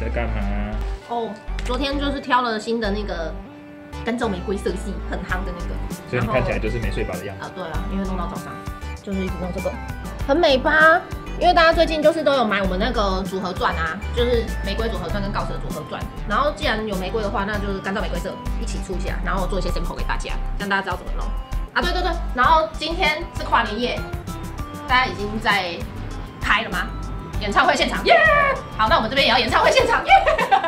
在干嘛？哦，昨天就是挑了新的那个干燥玫瑰色系，很夯的那个。所以你看起来就是没睡饱的样子。啊，对啊，因为弄到早上，就是一直弄这个，很美吧？因为大家最近就是都有买我们那个组合钻啊，就是玫瑰组合钻跟锆石组合钻。然后既然有玫瑰的话，那就是干燥玫瑰色一起出一下，然后做一些 sample 给大家，让大家知道怎么弄。啊，对对对，然后今天是跨年夜，大家已经在开了吗？演唱会现场，耶！好，那我们这边也要演唱会现场，耶！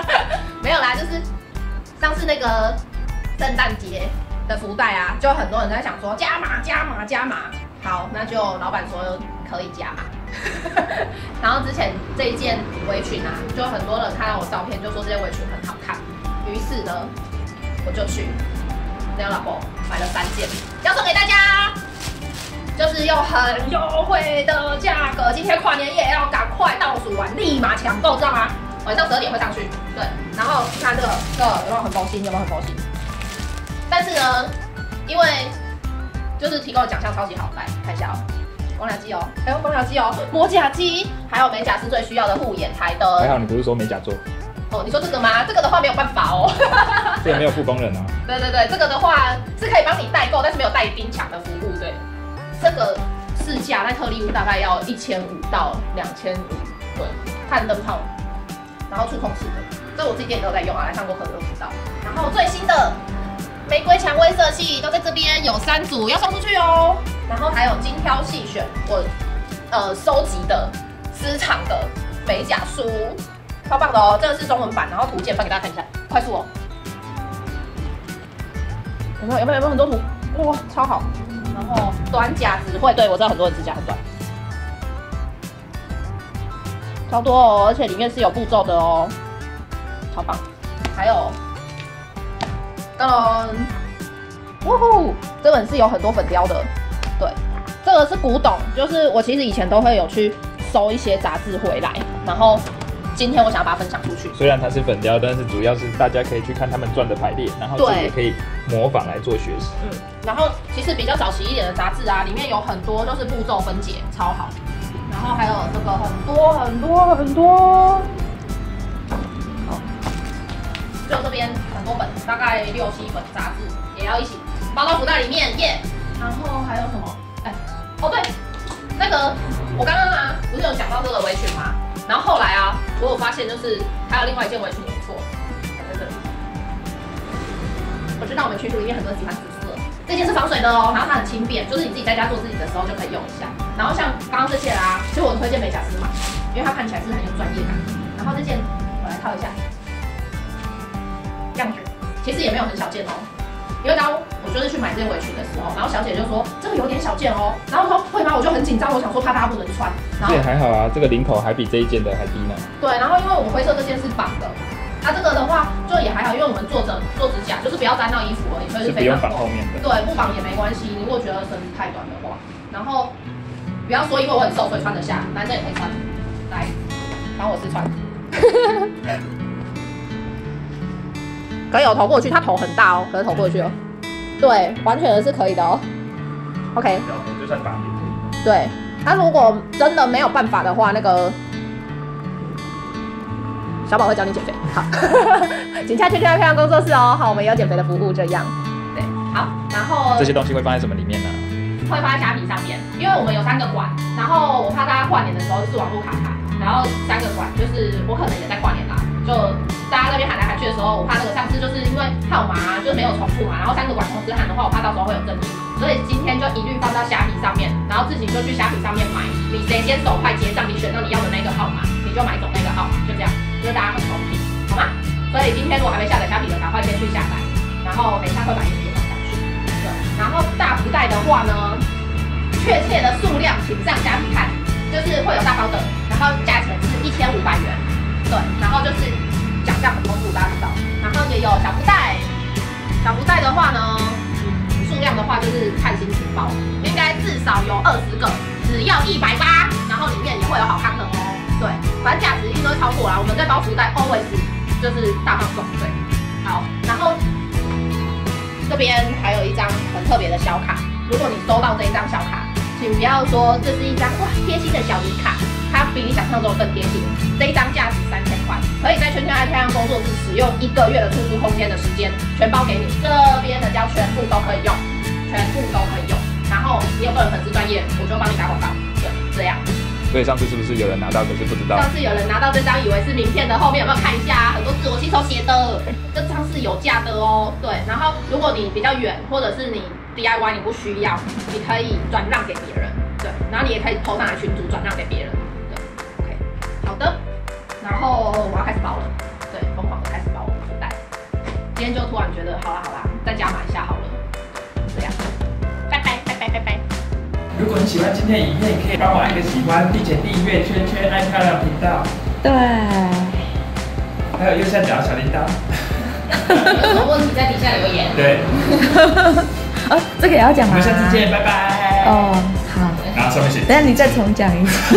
没有啦，就是上次那个圣诞节的福袋啊，就很多人在想说加码加码加码。好，那就老板说可以加码。然后之前这一件围裙啊，就很多人看到我照片就说这件围裙很好看，于是呢，我就去那老婆买了三件，要送给大家。就是用很优惠的价格，今天跨年夜要赶快倒数完，立马抢购，知道吗？晚上十二点会上去，对。然后你看这个，这个有没有很佛心？有没有很佛心？但是呢，因为就是提供的奖项超级好，来看一下哦，光疗机哦，还有光疗机哦，磨甲机，还有美甲是最需要的护眼台灯。还好你不是说美甲做哦，你说这个吗？这个的话没有办法哦，这个没有副工人啊。对对对，这个的话是可以帮你代购，但是没有带冰墙的服务，对。这个市价在特利屋大概要一千五到两千五，对，看灯泡，然后触控式的，这我自己店都在用啊，来上过课的都知道。然后最新的玫瑰蔷薇色系都在这边，有三组要送出去哦。然后还有精挑细选我呃收集的私藏的美甲书，超棒的哦，这个是中文版，然后图鉴放给大家看一下，快速哦。有没有有没有有没有很多图？哇，超好。然后短甲指会，对我知道很多人指甲很短，超多哦，而且里面是有步骤的哦，超棒。还有，噔，呜呼，这本是有很多粉雕的，对，这个是古董，就是我其实以前都会有去收一些杂志回来，然后。今天我想要把它分享出去。虽然它是粉雕，但是主要是大家可以去看他们转的排列，然后自己也可以模仿来做学习。嗯，然后其实比较早期一点的杂志啊，里面有很多都是步骤分解，超好。然后还有这个很多很多很多，好，就这边很多本，大概六七本杂志也要一起包到福袋里面耶。然后还有什么？哎，哦对，那个我刚刚啊，不是有讲到这个围裙吗？然后后来啊，我有发现就是还有另外一件围裙也不错，在这里。我知道我们群组里面很多人喜欢紫色，这件是防水的哦，然后它很轻便，就是你自己在家做自己的时候就可以用一下。然后像刚刚这件啊，其实我推荐美甲师买，因为它看起来是很有专业感。然后这件我来套一下，这样子其实也没有很小件哦。因为刚就是去买这件围裙的时候，然后小姐就说这个有点小件哦，然后说会吗？我就很紧张，我想说怕大家不能穿。这也还好啊，这个领口还比这一件的还低呢。对，然后因为我们灰色这件是绑的，那这个的话就也还好，因为我们做着做指甲就是不要沾到衣服而已，所以是非用绑后面的。对，不绑也没关系。你如果觉得身子太短的话，然后不要说因为我很瘦所以穿得下，男生也可以穿。来，帮我试穿。可以，我头过去，他头很大哦，可是头过去哦。对，完全的是可以的哦。OK。就算打对，他如果真的没有办法的话，那个小宝会教你减肥。好，请下去漂亮工作室哦。好，我们有减肥的服务，这样。对，好，然后这些东西会放在什么里面呢？会放在虾皮上面，因为我们有三个馆，然后我怕大家跨年的时候就是网络卡卡，然后三个馆就是我可能也在跨年啦。就大家那边喊来喊去的时候，我怕那个上次。就是因为号码就是没有重复嘛，然后三个管同时喊的话，我怕到时候会有争议，所以今天就一律放到虾皮上面，然后自己就去虾皮上面买，你谁先手快结账，你选到你要的那个号码，你就买走那个号码，就这样，就是大家很公平，好吗？所以今天如果还没下载虾皮的，赶快先去下载，然后等一下会把链接放上去。对，然后大福袋的话呢，确切的数量请上虾皮看，就是会有大包的，十个，只要一百八，然后里面也会有好看的哦。对，反正价值一定都超过啦。我们在包福袋，always 就是大放送。对，好，然后这边还有一张很特别的小卡，如果你收到这一张小卡，请不要说这是一张哇贴心的小礼卡，它。比你想象中更贴心。这一张价值三千块，可以在圈圈爱漂亮工作室使用一个月的出租空间的时间，全包给你。这边的胶全部都可以用，全部都可以用。然后你有个人粉丝专业，我就帮你打广告。对，这样。所以上次是不是有人拿到，可是不知道？上次有人拿到这张，以为是名片的后面有没有看一下啊？很多字我亲手写的，这张是有价的哦。对，然后如果你比较远，或者是你 DIY 你不需要，你可以转让给别人。对，然后你也可以投上来群组转让给别人。对，OK，好的。然后我要开始包了，对，疯狂的开始包福袋。今天就突然觉得，好啦好啦，再加码一下好如果你喜欢今天的影片，可以帮我按个喜欢，并且订阅圈圈爱漂亮频道。对。还有右下角小铃铛。有什么问题在底下留言。对。哦，这个也要讲吗？我们下次见，拜拜。哦，好。然后上面写。等下你再重讲一次。